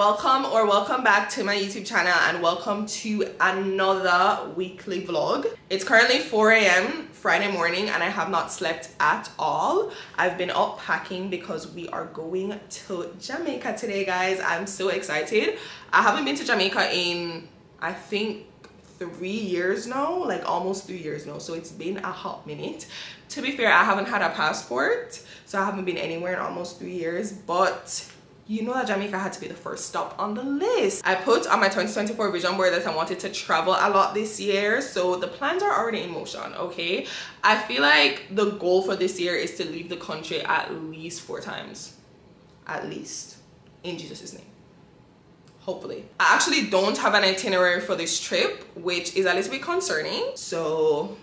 welcome or welcome back to my youtube channel and welcome to another weekly vlog. It's currently 4 a.m friday morning and i have not slept at all. I've been up packing because we are going to jamaica today guys. I'm so excited. I haven't been to jamaica in i think three years now like almost three years now. So it's been a hot minute. To be fair i haven't had a passport so i haven't been anywhere in almost three years but you know that Jamaica had to be the first stop on the list. I put on my 2024 vision board that I wanted to travel a lot this year. So the plans are already in motion, okay? I feel like the goal for this year is to leave the country at least four times. At least. In Jesus' name. Hopefully. I actually don't have an itinerary for this trip, which is a little bit concerning. So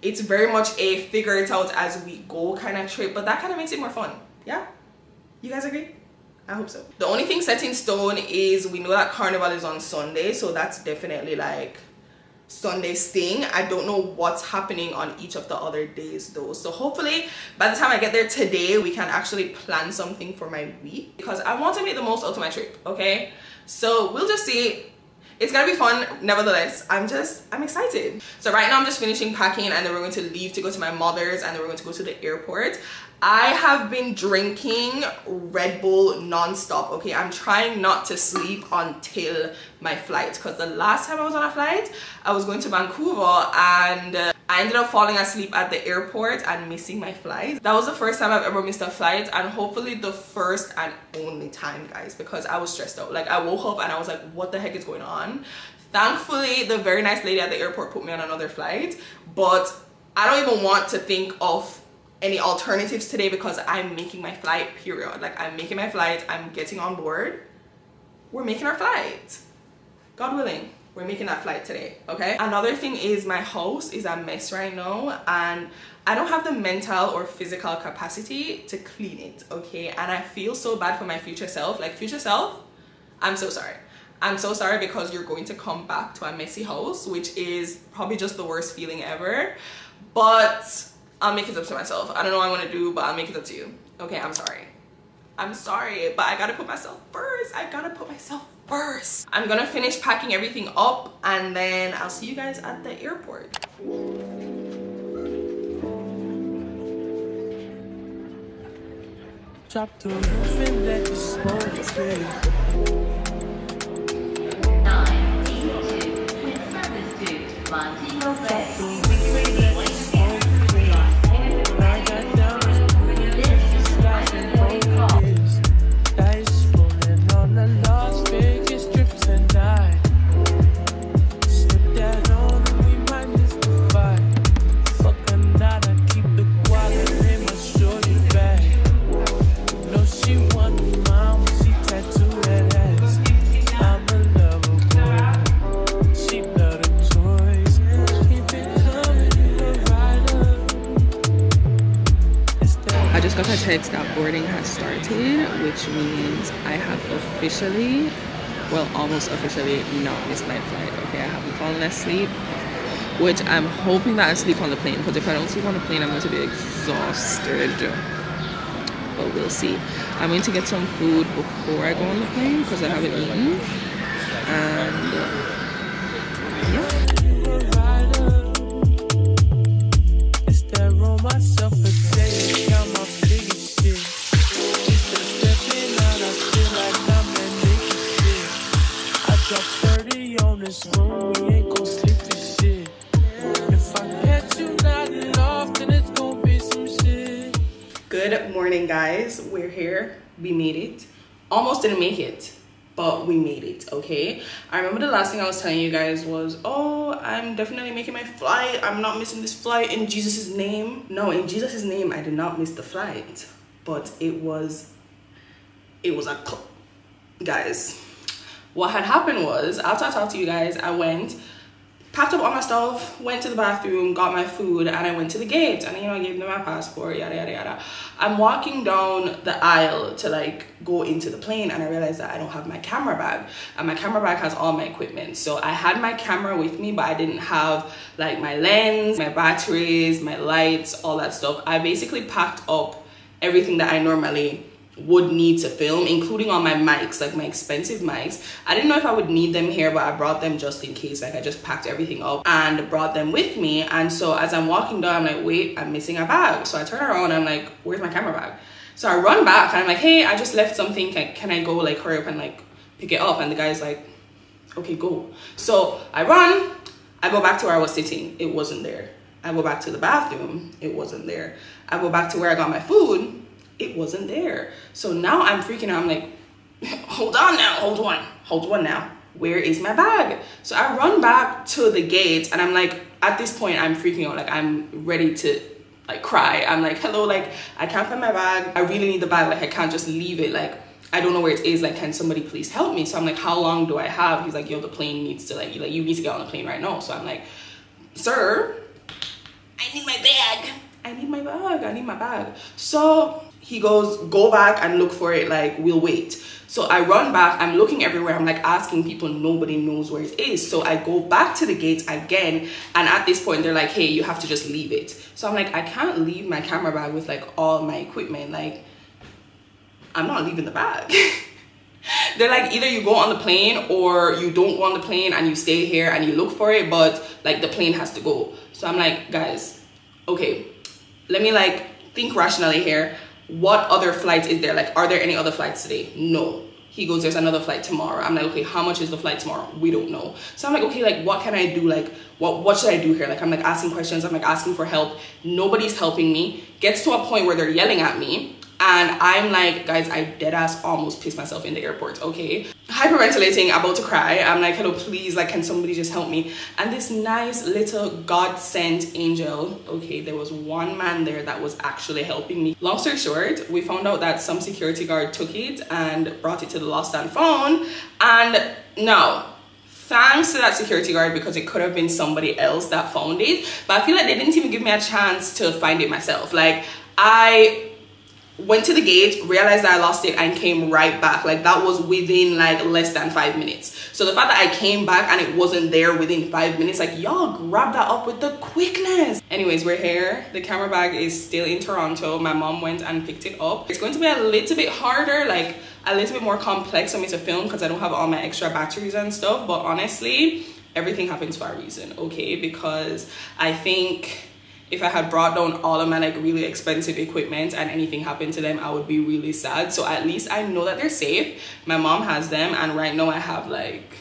it's very much a figure it out as we go kind of trip, but that kind of makes it more fun. Yeah? You guys agree? I hope so. The only thing set in stone is we know that carnival is on Sunday, so that's definitely like Sunday's thing. I don't know what's happening on each of the other days though. So hopefully by the time I get there today, we can actually plan something for my week because I want to make the most out of my trip, okay? So we'll just see it's gonna be fun nevertheless i'm just i'm excited so right now i'm just finishing packing and then we're going to leave to go to my mother's and then we're going to go to the airport i have been drinking red bull non-stop okay i'm trying not to sleep until my flight because the last time i was on a flight i was going to vancouver and uh, I ended up falling asleep at the airport and missing my flight. That was the first time I've ever missed a flight and hopefully the first and only time guys because I was stressed out. Like I woke up and I was like what the heck is going on? Thankfully the very nice lady at the airport put me on another flight but I don't even want to think of any alternatives today because I'm making my flight period. Like I'm making my flight, I'm getting on board. We're making our flight. God willing we're making that flight today okay another thing is my house is a mess right now and I don't have the mental or physical capacity to clean it okay and I feel so bad for my future self like future self I'm so sorry I'm so sorry because you're going to come back to a messy house which is probably just the worst feeling ever but I'll make it up to myself I don't know what I want to do but I'll make it up to you okay I'm sorry I'm sorry but I gotta put myself first I gotta put myself first. I'm gonna finish packing everything up and then I'll see you guys at the airport. Drop the roof and let the smoke Nine, eight, two, Bay. Officially not missed my flight. Okay, I haven't fallen asleep, which I'm hoping that I sleep on the plane because if I don't sleep on the plane, I'm going to be exhausted. But we'll see. I'm going to get some food before I go on the plane because I haven't eaten. And here. We made it. Almost didn't make it but we made it okay? I remember the last thing i was telling you guys was oh i'm definitely making my flight. I'm not missing this flight in jesus's name. No in jesus's name i did not miss the flight but it was it was a guys. What had happened was after i talked to you guys i went packed up all my stuff, went to the bathroom, got my food, and I went to the gate. And you know, I gave them my passport, yada yada yada. I'm walking down the aisle to like go into the plane, and I realized that I don't have my camera bag, and my camera bag has all my equipment. So I had my camera with me, but I didn't have like my lens, my batteries, my lights, all that stuff. I basically packed up everything that I normally would need to film, including on my mics, like my expensive mics. I didn't know if I would need them here, but I brought them just in case. Like I just packed everything up and brought them with me. And so as I'm walking down, I'm like, wait, I'm missing a bag. So I turn around I'm like, where's my camera bag? So I run back and I'm like, hey, I just left something. Can, can I go like hurry up and like pick it up? And the guy's like, okay, go. So I run, I go back to where I was sitting. It wasn't there. I go back to the bathroom. It wasn't there. I go back to where I got my food it wasn't there. So now I'm freaking out. I'm like, hold on now, hold on, hold on now. Where is my bag? So I run back to the gate and I'm like, at this point, I'm freaking out. Like I'm ready to like cry. I'm like, hello, like I can't find my bag. I really need the bag. Like I can't just leave it. Like I don't know where it is. Like, can somebody please help me? So I'm like, how long do I have? He's like, yo, the plane needs to like, you like you need to get on the plane right now. So I'm like, sir, I need my bag. I need my bag. I need my bag. So he goes, go back and look for it. Like, we'll wait. So I run back. I'm looking everywhere. I'm like asking people. Nobody knows where it is. So I go back to the gate again. And at this point, they're like, hey, you have to just leave it. So I'm like, I can't leave my camera bag with like all my equipment. Like, I'm not leaving the bag. they're like either you go on the plane or you don't go on the plane and you stay here and you look for it but like the plane has to go so i'm like guys okay let me like think rationally here what other flights is there? Like, are there any other flights today? No. He goes, there's another flight tomorrow. I'm like, okay, how much is the flight tomorrow? We don't know. So I'm like, okay, like, what can I do? Like, what, what should I do here? Like, I'm like asking questions. I'm like asking for help. Nobody's helping me. Gets to a point where they're yelling at me. And I'm like, guys, I dead ass almost pissed myself in the airport, okay? Hyperventilating, about to cry. I'm like, hello, please, like, can somebody just help me? And this nice little God sent angel, okay, there was one man there that was actually helping me. Long story short, we found out that some security guard took it and brought it to the lost and found. And no, thanks to that security guard because it could have been somebody else that found it but i feel like they didn't even give me a chance to find it myself like i went to the gate realized that i lost it and came right back. Like that was within like less than five minutes. So the fact that i came back and it wasn't there within five minutes like y'all grab that up with the quickness. Anyways we're here. The camera bag is still in toronto. My mom went and picked it up. It's going to be a little bit harder like a little bit more complex for me to film because i don't have all my extra batteries and stuff. But honestly everything happens for a reason okay? Because i think if I had brought down all of my like really expensive equipment and anything happened to them, I would be really sad. So at least I know that they're safe. My mom has them and right now I have like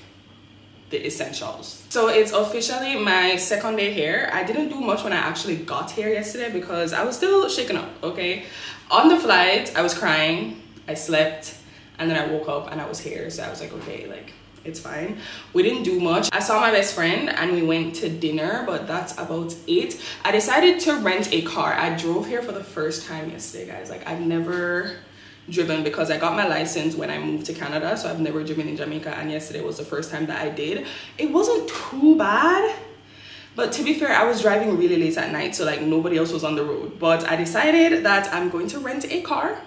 the essentials. So it's officially my second day here. I didn't do much when I actually got here yesterday because I was still shaken up, okay? On the flight, I was crying, I slept, and then I woke up and I was here. So I was like, okay, like it's fine. We didn't do much. I saw my best friend and we went to dinner but that's about it. I decided to rent a car. I drove here for the first time yesterday guys. Like i've never driven because i got my license when i moved to canada so i've never driven in jamaica and yesterday was the first time that i did. It wasn't too bad but to be fair i was driving really late at night so like nobody else was on the road. But i decided that i'm going to rent a car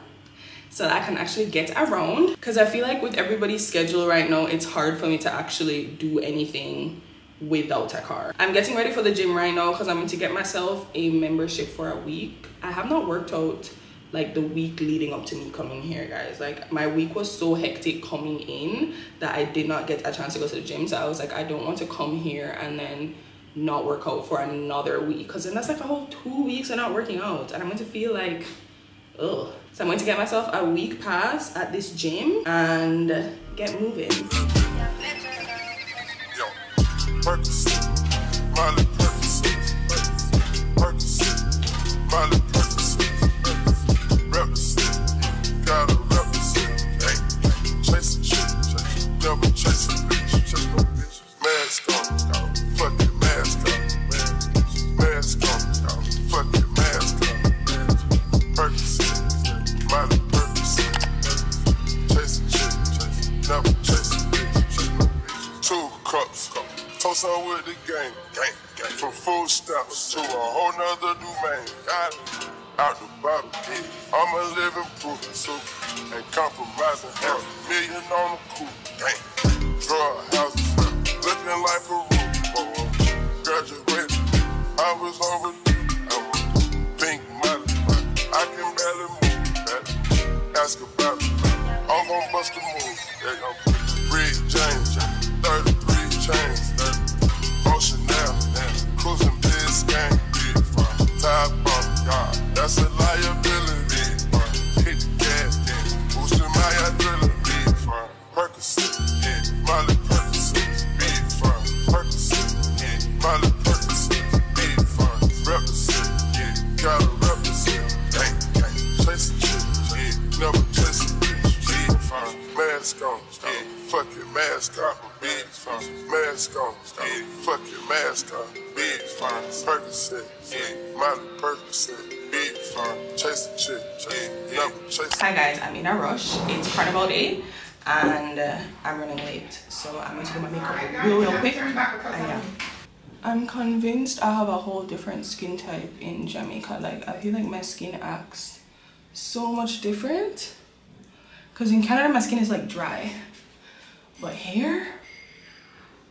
so that I can actually get around. Because I feel like with everybody's schedule right now it's hard for me to actually do anything without a car. I'm getting ready for the gym right now because I'm going to get myself a membership for a week. I have not worked out like the week leading up to me coming here guys. Like my week was so hectic coming in that I did not get a chance to go to the gym. So I was like I don't want to come here and then not work out for another week because then that's like a whole two weeks of not working out. And I'm going to feel like ugh so I'm going to get myself a week pass at this gym and get moving. To do my makeup real, real quick. I am. I'm convinced I have a whole different skin type in Jamaica. Like, I feel like my skin acts so much different. Because in Canada, my skin is like dry. But here,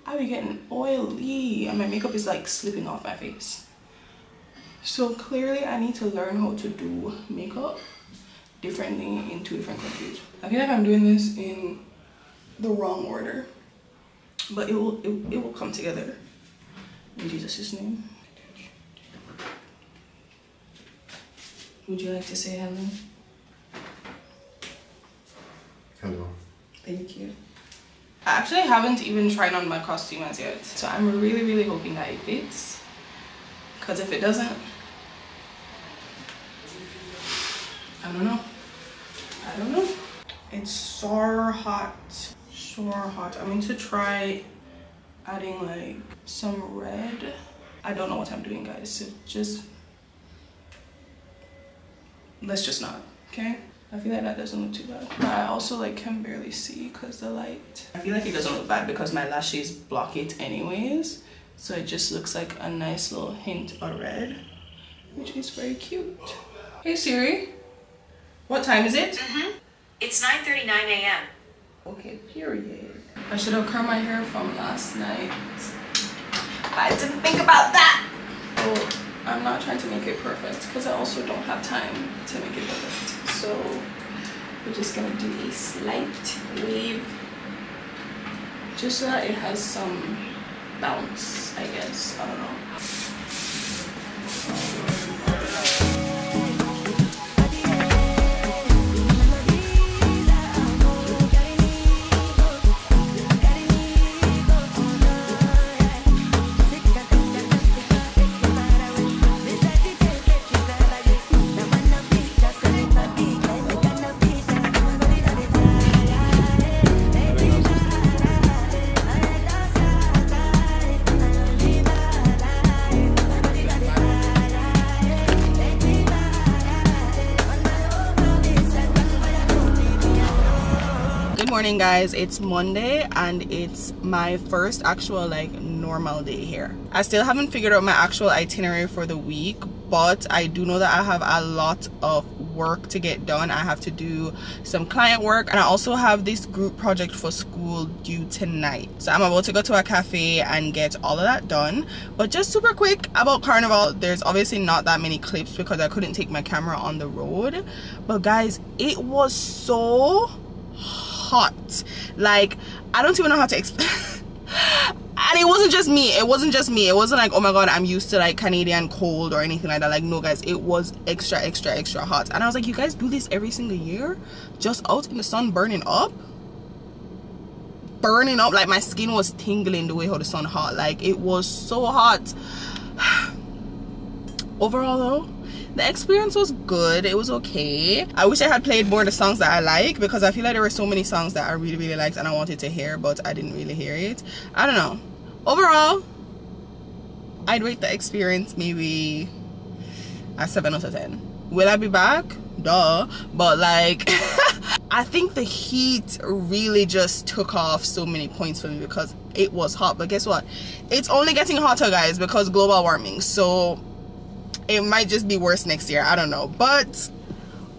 I be getting oily and my makeup is like slipping off my face. So clearly I need to learn how to do makeup differently in two different countries. I feel like I'm doing this in the wrong order, but it will it, it will come together in Jesus' name. Would you like to say hello? Hello. Thank you. I actually haven't even tried on my costume as yet, so I'm really really hoping that it fits. Cause if it doesn't, I don't know. I don't know. It's so hot. So hot. I'm going to try adding like some red. I don't know what I'm doing guys. So just let's just not, okay? I feel like that doesn't look too bad. But I also like can barely see because the light. I feel like it doesn't look bad because my lashes block it anyways. So it just looks like a nice little hint of red, which is very cute. Hey Siri, what time is it? Mm-hmm. It's 9:39 a.m. Okay, period. I should have curled my hair from last night. But I didn't think about that. Well, I'm not trying to make it perfect because I also don't have time to make it perfect. So we're just gonna do a slight wave just so that it has some bounce, I guess. I don't know. Morning guys. It's monday and it's my first actual like normal day here. I still haven't figured out my actual itinerary for the week but i do know that i have a lot of work to get done. I have to do some client work and i also have this group project for school due tonight. So i'm about to go to a cafe and get all of that done. But just super quick about carnival there's obviously not that many clips because i couldn't take my camera on the road. But guys it was so hot. Like i don't even know how to explain and it wasn't just me it wasn't just me it wasn't like oh my god i'm used to like canadian cold or anything like that. Like no guys it was extra extra extra hot. And i was like you guys do this every single year? Just out in the sun burning up? Burning up like my skin was tingling the way how the sun hot. Like it was so hot. Overall though the experience was good. It was okay. I wish i had played more of the songs that i like because i feel like there were so many songs that i really really liked and i wanted to hear but i didn't really hear it. I don't know. Overall i'd rate the experience maybe a 7 out of 10 will i be back? Duh. But like i think the heat really just took off so many points for me because it was hot. But guess what? It's only getting hotter guys because global warming. So it might just be worse next year i don't know but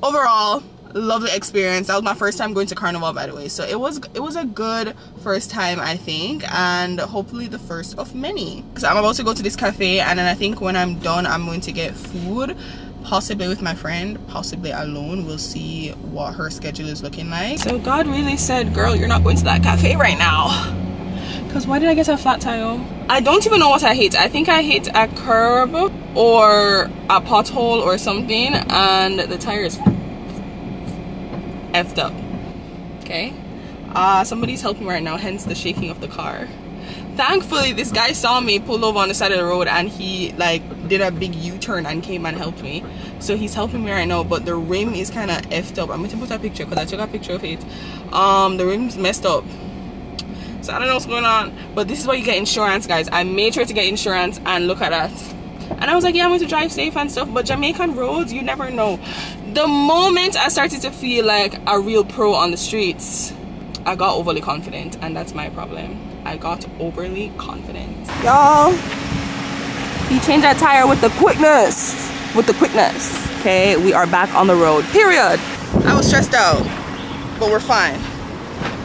overall lovely experience that was my first time going to carnival by the way so it was it was a good first time i think and hopefully the first of many so i'm about to go to this cafe and then i think when i'm done i'm going to get food possibly with my friend, possibly alone. We'll see what her schedule is looking like. So God really said, girl, you're not going to that cafe right now. Because why did I get a flat tire? I don't even know what I hit. I think I hit a curb or a pothole or something and the tire is effed up. Okay? Uh, somebody's helping right now, hence the shaking of the car thankfully this guy saw me pull over on the side of the road and he like did a big u-turn and came and helped me so he's helping me right now but the rim is kind of effed up i'm going to put a picture because i took a picture of it um the rim's messed up so i don't know what's going on but this is why you get insurance guys i made sure to get insurance and look at that and i was like yeah i'm going to drive safe and stuff but jamaican roads you never know the moment i started to feel like a real pro on the streets i got overly confident and that's my problem I got overly confident. Y'all, he changed that tire with the quickness. With the quickness. Okay, we are back on the road. Period. I was stressed out, but we're fine.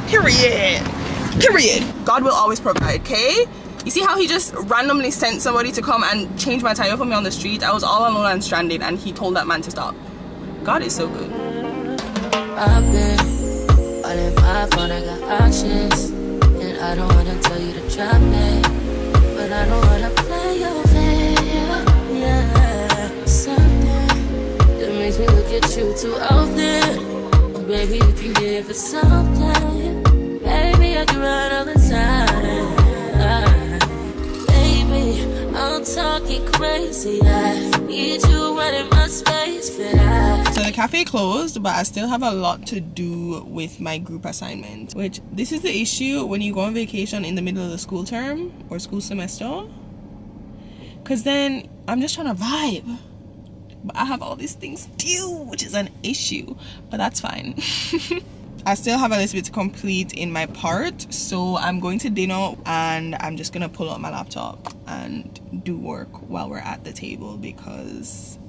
Period. Period. God will always provide, okay? You see how he just randomly sent somebody to come and change my tire for me on the street? I was all alone and stranded and he told that man to stop. God is so good. All in my phone, I got options. I don't wanna tell you to it, but I don't wanna play. Yeah, something that makes me look at you too often. You can give it something. Cafe closed, but I still have a lot to do with my group assignment. Which this is the issue when you go on vacation in the middle of the school term or school semester. Cause then I'm just trying to vibe. But I have all these things due, which is an issue. But that's fine. I still have a little bit to complete in my part so I'm going to dinner and I'm just gonna pull out my laptop and do work while we're at the table because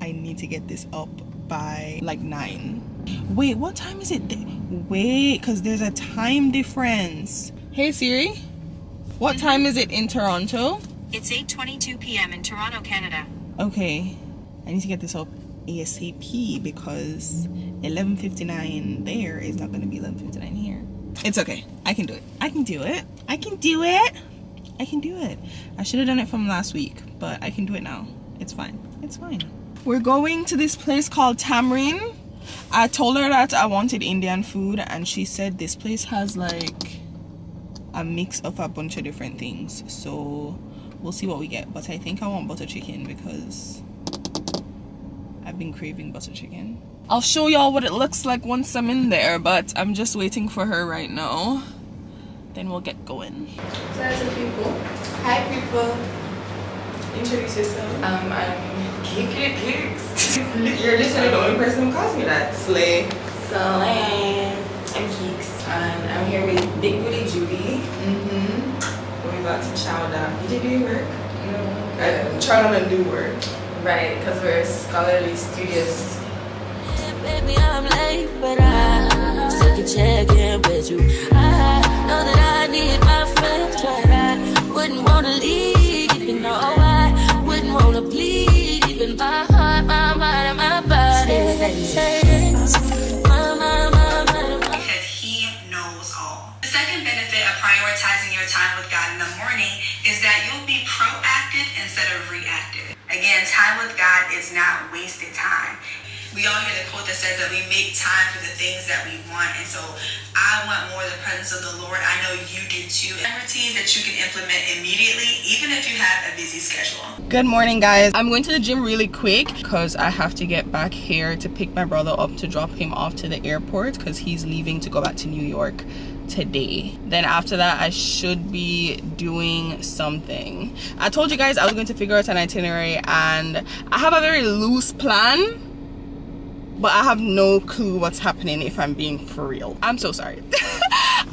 I need to get this up by like 9 wait what time is it wait because there's a time difference hey Siri what time is it in Toronto it's 8:22 p.m. in Toronto Canada okay I need to get this up ASAP because 11.59 there is not going to be 11.59 here. It's okay. I can do it. I can do it. I can do it. I can do it. I should have done it from last week, but I can do it now. It's fine. It's fine. We're going to this place called Tamarind. I told her that I wanted Indian food and she said this place has like a mix of a bunch of different things. So we'll see what we get. But I think I want butter chicken because I've been craving butter chicken. I'll show y'all what it looks like once I'm in there, but I'm just waiting for her right now. Then we'll get going. So people. Hi people. Introduce yourself. Um, I'm Kiki Kicks. You're literally the only person who calls me that. Slay. Slay. I'm Keeks. And I'm here with Big Booty Judy. Mm-hmm. We're about to chow down. Did you do your work? No. I try on a new work. Right, because we're scholarly studious. Baby, I'm late, but I still can check in with you. I know that I need my friends, but I wouldn't wanna leave. Body. prioritizing your time with God in the morning is that you'll be proactive instead of reactive. Again, time with God is not wasted time. We all hear the quote that says that we make time for the things that we want. And so I want more of the presence of the Lord. I know you do too. And Routines that you can implement immediately, even if you have a busy schedule. Good morning, guys. I'm going to the gym really quick because I have to get back here to pick my brother up to drop him off to the airport because he's leaving to go back to New York today then after that i should be doing something i told you guys i was going to figure out an itinerary and i have a very loose plan but i have no clue what's happening if i'm being for real. I'm so sorry.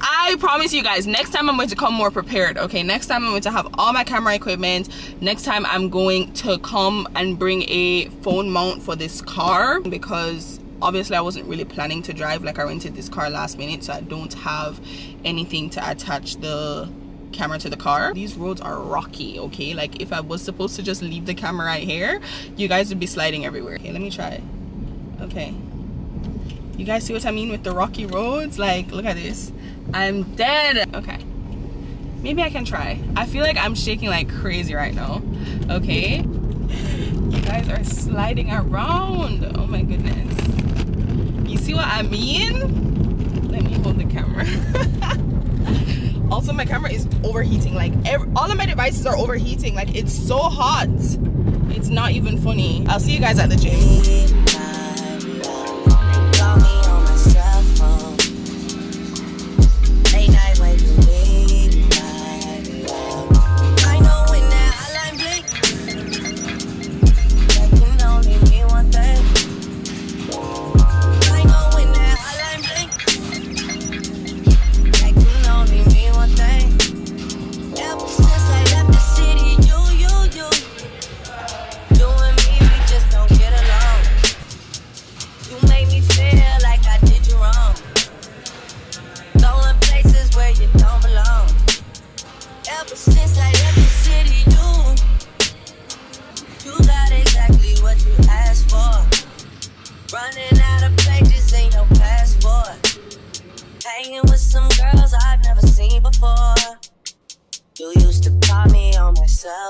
I promise you guys, next time I'm going to come more prepared, okay? Next time I'm going to have all my camera equipment. Next time I'm going to come and bring a phone mount for this car because obviously i wasn't really planning to drive. Like i rented this car last minute so i don't have anything to attach the camera to the car. These roads are rocky okay? Like if i was supposed to just leave the camera right here you guys would be sliding everywhere. Okay let me try okay. You guys see what i mean with the rocky roads? Like look at this. I'm dead. Okay. Maybe i can try. I feel like i'm shaking like crazy right now. Okay. You guys are sliding around. Oh my goodness. You see what i mean? Let me hold the camera. Also my camera is overheating. Like every, all of my devices are overheating. Like it's so hot. It's not even funny. I'll see you guys at the gym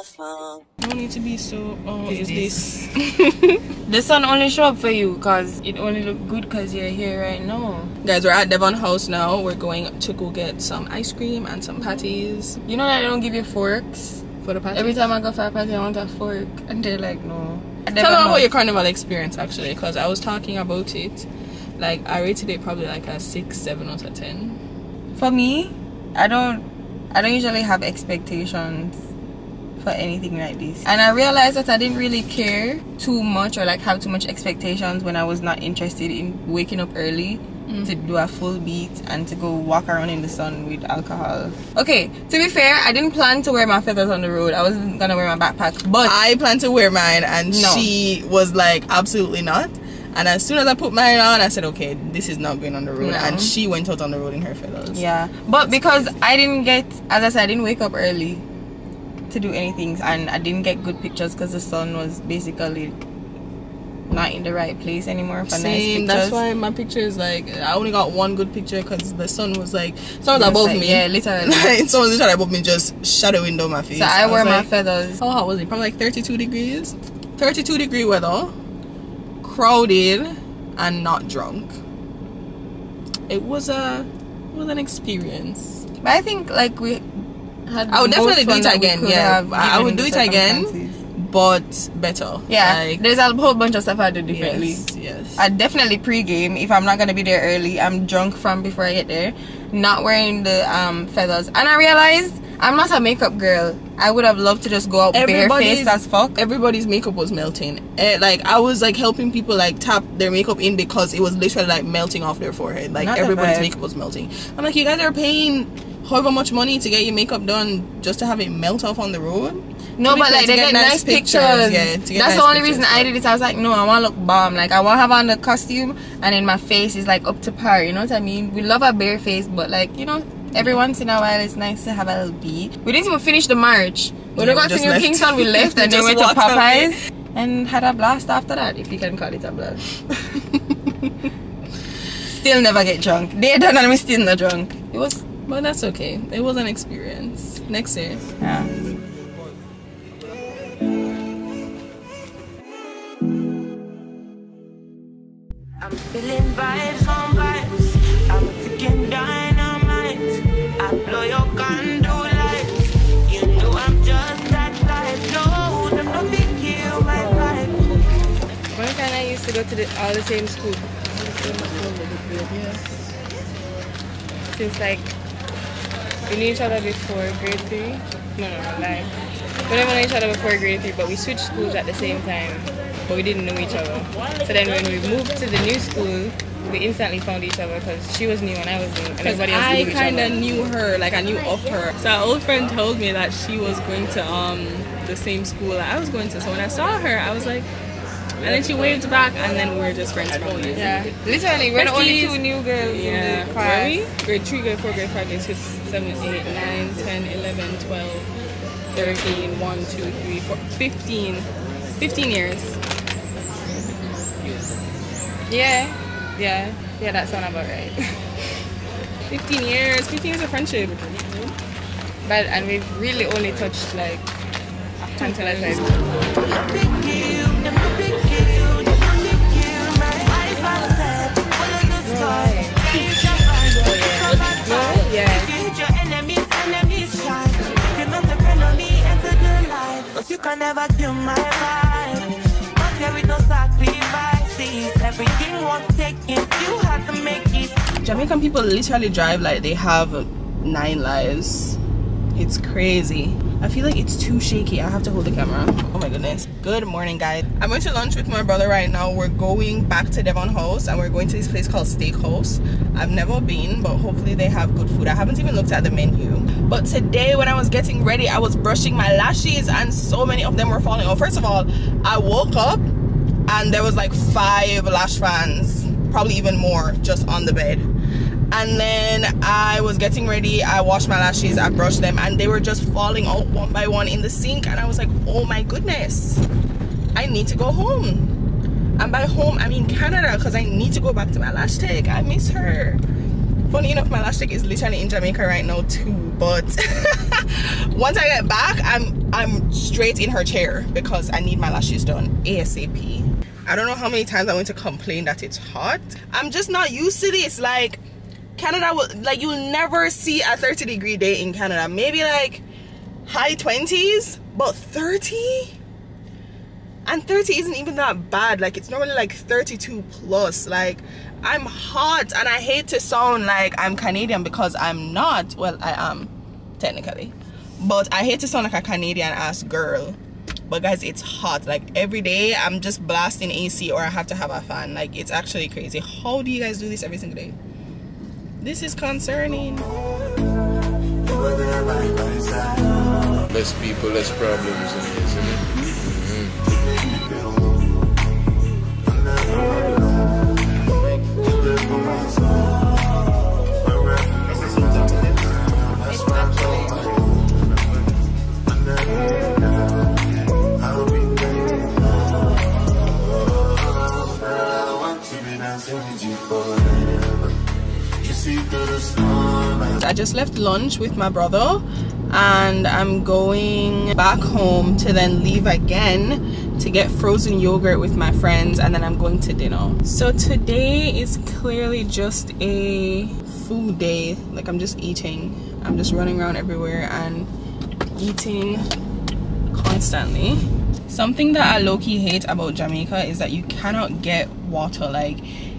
phone. no need to be so oh is this? this The sun only show up for you because it only look good because you're here right now. guys we're at devon house now we're going to go get some ice cream and some patties You know that they don't give you forks? for the patties Every time I go for a party, I want a fork. And they're like, no. Tell them about your carnival experience actually, because I was talking about it. Like I rated it probably like a six, seven out of ten. For me, I don't I don't usually have expectations for anything like this. And I realized that I didn't really care too much or like have too much expectations when I was not interested in waking up early mm. to do a full beat and to go walk around in the sun with alcohol. Okay, to be fair, I didn't plan to wear my feathers on the road. I wasn't gonna wear my backpack, but I planned to wear mine, and No. she was like, absolutely not. And as soon as I put mine on, I said, okay, this is not going on the road. No. And she went out on the road in her feathers. Yeah, but because I didn't get, as I said, I didn't wake up early to do anything, and I didn't get good pictures because the sun was basically not in the right place anymore for nice Same. pictures. That's why my picture is like I only got one good picture because the sun was like sun was above like- me. yeah, literally. Like, sun was literally above me, just shadowing down my face. So I was wear my like, feathers. How hot was it? Probably like 32 degrees. 32 degree weather, crowded, and not drunk. It was a it was an experience. But I think like we. I would definitely do it again, yeah. I- would do it again. But better. Yeah, Like, there's a whole bunch of stuff I do differently. yes, yes. I definitely pre-game if I'm not gonna be there early. I'm drunk from before I get there, not wearing the um feathers. And I realized I'm not a makeup girl. I would have loved to just go out barefaced as fuck. everybody's makeup was melting. Eh, like I was like helping people like tap their makeup in because it was literally like melting off their forehead. Like Not everybody's makeup was melting. I'm like, you guys are paying however much money to get your makeup done just to have it melt off on the road. No, but like they get, nice pictures. Yeah, to get That's nice the only pictures, reason I did it. I was like, no, I want to look bomb. Like I want to have on the costume, and then my face is like up to par. You know what I mean? We love a bare face, but like you know, every once in a while it's nice to have a little beat. We didn't even finish the march. When Yeah, we got to New left. Kingston, we left We and then went to away. Popeyes and had a blast after that, if you can call it a blast. still never get drunk. They done and we still not drunk. It was But that's okay. It was an experience. Next year. yeah. I'm feeling vibes on vibes. I'm freaking dynamite. I blow your candle lights. You know I'm just that type. No, them nothing kill my vibe. Monickqa and I used to go to the, all the same school. Since like we knew each other before grade three. No, no, no, lie. We never knew each other before grade three, but we switched schools at the same time. But we didn't know each other. So then when we moved to the new school, we instantly found each other because she was new and I was new, and Because everybody else I kind of knew her, like I knew of her. So our old friend told me that she was going to um the same school that I was going to. So when I saw her, I was like, And then she waved back, and then we were just friends from there. Yeah. Literally, we're the only two new girls Yeah. in the Were class. we? Grade 3, grade 4, grade 5, grade 6, 7, 8, 9, 10, 11, 12, 13, 1, 2, 3, 4, 15. 15 years. Yeah. Yeah. Yeah, that sounds about right. 15 years. 15 years of friendship. but and we've really only touched like until I said You can never kill my vibe. But there is no sacrifices. Everything was taken. You had to make it. Jamaican people literally drive like they have nine lives. It's crazy. I feel like it's too shaky. I have to hold the camera. Oh my goodness. Good morning, guys. I'm going to lunch with my brother right now. We're going back to Devon House and we're going to this place called Steakhouse. I've never been, but hopefully they have good food. I haven't even looked at the menu. But today, when I was getting ready, I was brushing my lashes and so many of them were falling off. First of all, I woke up and there was like five lash fans, probably even more, just on the bed. And then I was getting ready I washed my lashes I brushed them and they were just falling out one by one in the sink. And I was like oh my goodness I need to go home. And by home I mean Canada because I need to go back to my lash tech I miss her funny enough my lash tech is literally in Jamaica right now too but once I get back I'm I'm straight in her chair because I need my lashes done ASAP I don't know how many times I went to complain that it's hot I'm just not used to this like Canada will like you'll never see a 30 degree day in Canada. Maybe like high 20s, but 30? And 30 isn't even that bad. Like it's normally like 32 plus. Like I'm hot and I hate to sound like I'm Canadian because I'm not. Well, I am technically. But I hate to sound like a Canadian ass girl. But guys, it's hot. Like every day I'm just blasting AC or I have to have a fan. Like it's actually crazy. How do you guys do this every single day? This is concerning. Less people, less problems, I just left lunch with my brother and I'm going back home to then leave again to get frozen yogurt with my friends and then I'm going to dinner. So today is clearly just a food day. Like I'm just eating. I'm just running around everywhere and eating constantly. Something that I low-key hate about Jamaica is that you cannot get water. Like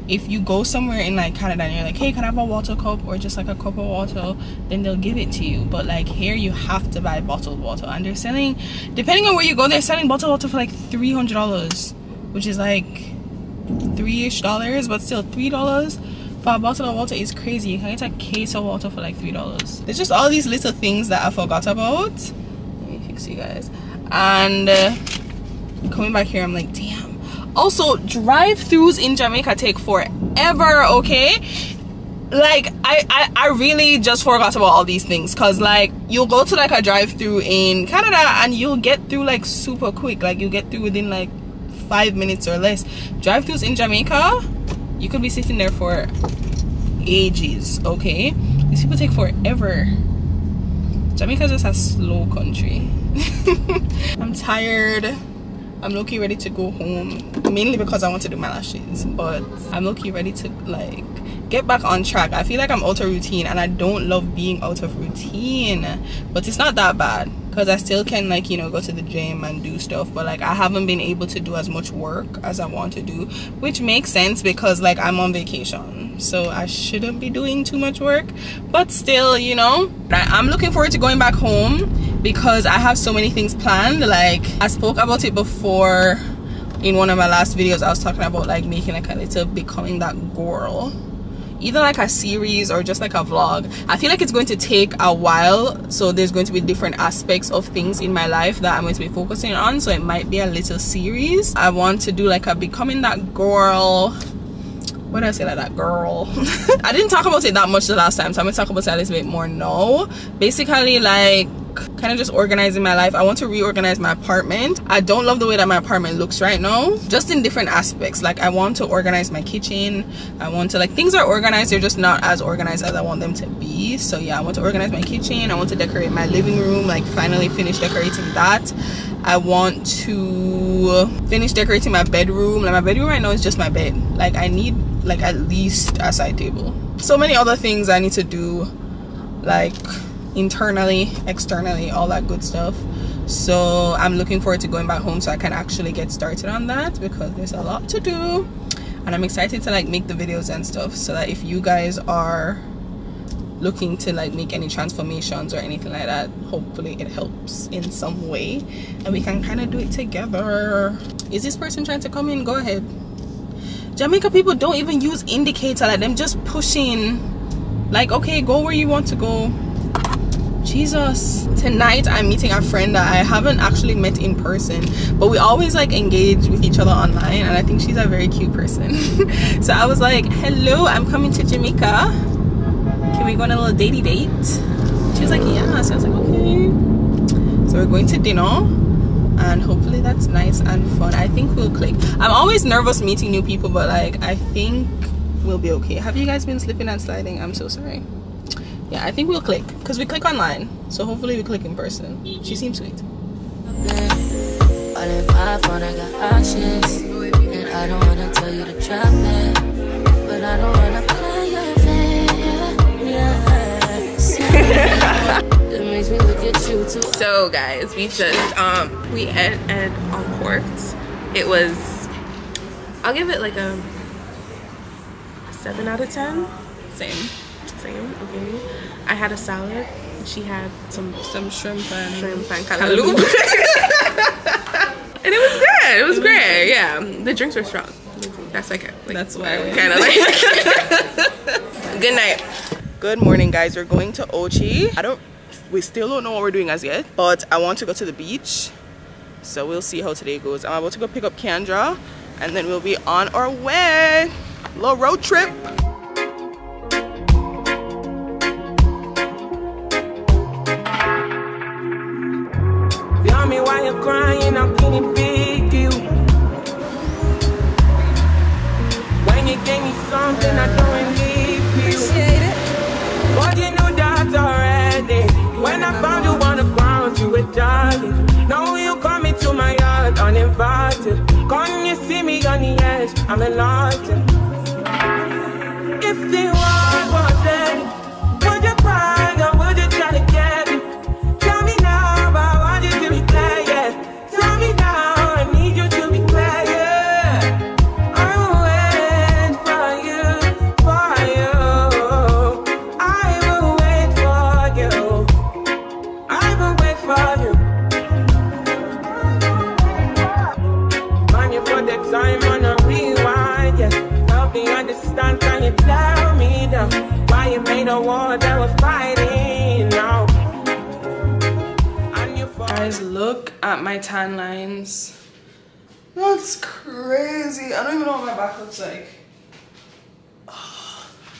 if you go somewhere in like Canada and you're like, hey, can I have a water cup or just like a cup of water, then they'll give it to you. But like here, you have to buy bottled water, and they're selling, depending on where you go, they're selling bottled water for like three hundred dollars, which is like three-ish dollars, but still three dollars for a bottle of water is crazy. You can get a case of water for like three dollars. There's just all these little things that I forgot about. Let me fix you guys. And uh, coming back here, I'm like, damn also drive-throughs in jamaica take forever okay? Like I, I i really just forgot about all these things because like you'll go to like a drive-through in canada and you'll get through like super quick. Like you get through within like five minutes or less. Drive-throughs in jamaica you could be sitting there for ages okay? These people take forever. Jamaica just a slow country. I'm tired I'm low-key ready to go home mainly because I want to do my lashes but I'm low-key ready to like get back on track. I feel like I'm out of routine and I don't love being out of routine but it's not that bad because I still can like you know go to the gym and do stuff but like I haven't been able to do as much work as I want to do which makes sense because like I'm on vacation so I shouldn't be doing too much work but still you know I'm looking forward to going back home because I have so many things planned. Like I spoke about it before in one of my last videos. I was talking about like making like a little becoming that girl. Either like a series or just like a vlog. I feel like it's going to take a while so there's going to be different aspects of things in my life that i'm going to be focusing on. So it might be a little series. I want to do like a becoming that girl when I say like that girl. I didn't talk about it that much the last time so I'm gonna talk about it a little bit more now. Basically like kind of just organizing my life. I want to reorganize my apartment. I don't love the way that my apartment looks right now just in different aspects. Like i want to organize my kitchen. I want to like things are organized they're just not as organized as i want them to be. So yeah i want to organize my kitchen. I want to decorate my living room like finally finish decorating that. I want to finish decorating my bedroom. Like my bedroom right now is just my bed. Like i need like at least a side table. So many other things i need to do like internally externally all that good stuff. So i'm looking forward to going back home so i can actually get started on that because there's a lot to do. And i'm excited to like make the videos and stuff so that if you guys are looking to like make any transformations or anything like that hopefully it helps in some way and we can kind of do it together. Is this person trying to come in? Go ahead. Jamaica people don't even use indicator like them just pushing like okay go where you want to go. Jesus. Tonight i'm meeting a friend that i haven't actually met in person but we always like engage with each other online and i think she's a very cute person. So i was like hello i'm coming to jamaica can we go on a little datey date? She was like yeah. So i was like okay. So we're going to dinner and hopefully that's nice and fun. I think we'll click. I'm always nervous meeting new people but like i think we'll be okay. Have you guys been slipping and sliding? I'm so sorry. Yeah i think we'll click because we click online. So hopefully we click in person. She seems sweet. I don't wanna tell you to. Makes me look at you too. So guys, we just um we ate at Uncorked. It was I'll give it like a seven out of ten. same Same, okay. I had a salad. She had some some shrimp and shrimp and Callaloo. callaloo. and it was good. It was great. Yeah, the drinks were strong. That's like, like That's why we- kind of like. good night. good morning guys we're going to ochi i don't we still don't know what we're doing as yet but i want to go to the beach. So we'll see how today goes. I'm about to go pick up kendra and then we'll be on our way. Little road trip I'm enlightened. Guys look at my tan lines. That's crazy. I don't even know what my back looks like.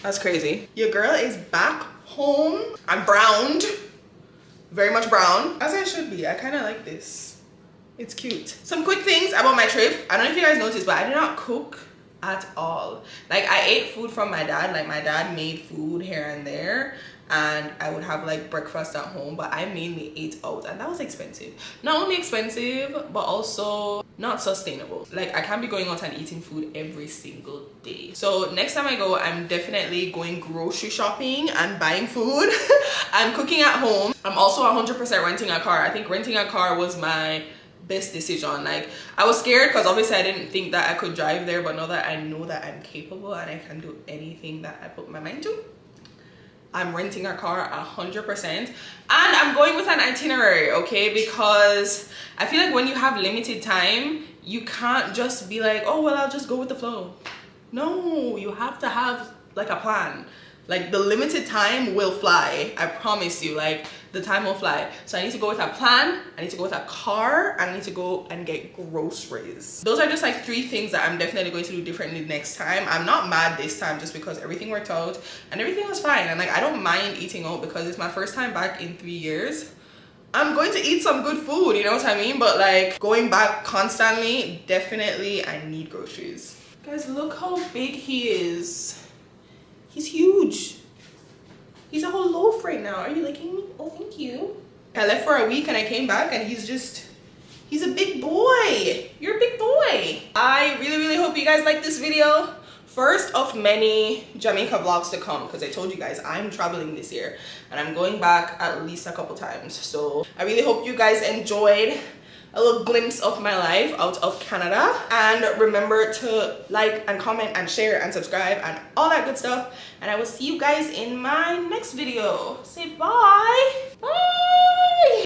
That's crazy. Your girl is back home i'm browned. Very much brown. As i should be. I kind of like this. It's cute. Some quick things about my trip. I don't know if you guys noticed but i did not cook at all. Like i ate food from my dad. Like my dad made food here and there and i would have like breakfast at home but i mainly ate out and that was expensive. Not only expensive but also not sustainable. Like i can't be going out and eating food every single day. So next time i go i'm definitely going grocery shopping and buying food i'm cooking at home. I'm also 100% renting a car. I think renting a car was my best decision. Like i was scared because obviously i didn't think that i could drive there but now that i know that i'm capable and i can do anything that i put my mind to i'm renting a car a hundred percent. And i'm going with an itinerary okay? Because i feel like when you have limited time you can't just be like oh well i'll just go with the flow. No you have to have like a plan. Like the limited time will fly. I promise you. Like the time will fly. So I need to go with a plan. I need to go with a car. I need to go and get groceries. Those are just like three things that I'm definitely going to do differently next time. I'm not mad this time just because everything worked out and everything was fine. And like I don't mind eating out because it's my first time back in three years. I'm going to eat some good food, you know what I mean? But like going back constantly, definitely I need groceries. Guys, look how big he is. He's huge. He's a whole loaf right now. Are you liking me? Oh, thank you. I left for a week and I came back and he's just, he's a big boy. You're a big boy. I really, really hope you guys like this video. First of many Jamaica vlogs to come because I told you guys I'm traveling this year and I'm going back at least a couple times. So I really hope you guys enjoyed a little glimpse of my life out of Canada. And remember to like and comment and share and subscribe and all that good stuff. And I will see you guys in my next video. Say bye. Bye.